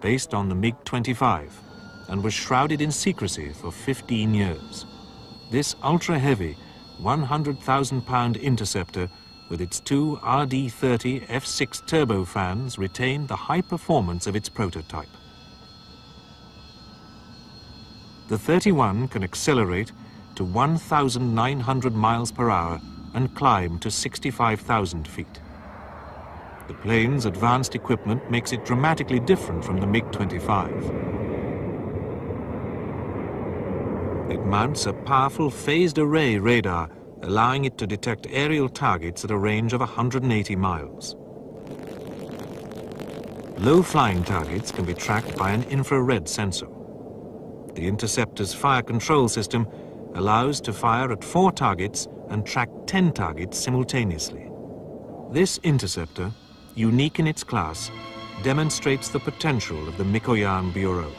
based on the MiG-25 and was shrouded in secrecy for 15 years. This ultra-heavy, 100,000-pound interceptor with its two RD-30 F6 turbofans retained the high performance of its prototype. The 31 can accelerate to 1,900 miles per hour and climb to 65,000 feet. The plane's advanced equipment makes it dramatically different from the MiG-25. It mounts a powerful phased array radar, allowing it to detect aerial targets at a range of 180 miles. Low-flying targets can be tracked by an infrared sensor. The interceptor's fire control system allows to fire at four targets and track 10 targets simultaneously. This interceptor unique in its class, demonstrates the potential of the Mikoyan Bureau.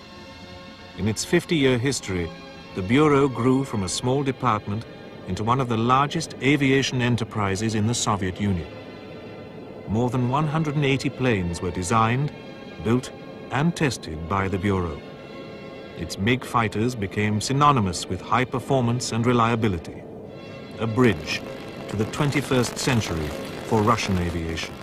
In its 50-year history, the Bureau grew from a small department into one of the largest aviation enterprises in the Soviet Union. More than 180 planes were designed, built and tested by the Bureau. Its MiG fighters became synonymous with high performance and reliability, a bridge to the 21st century for Russian aviation.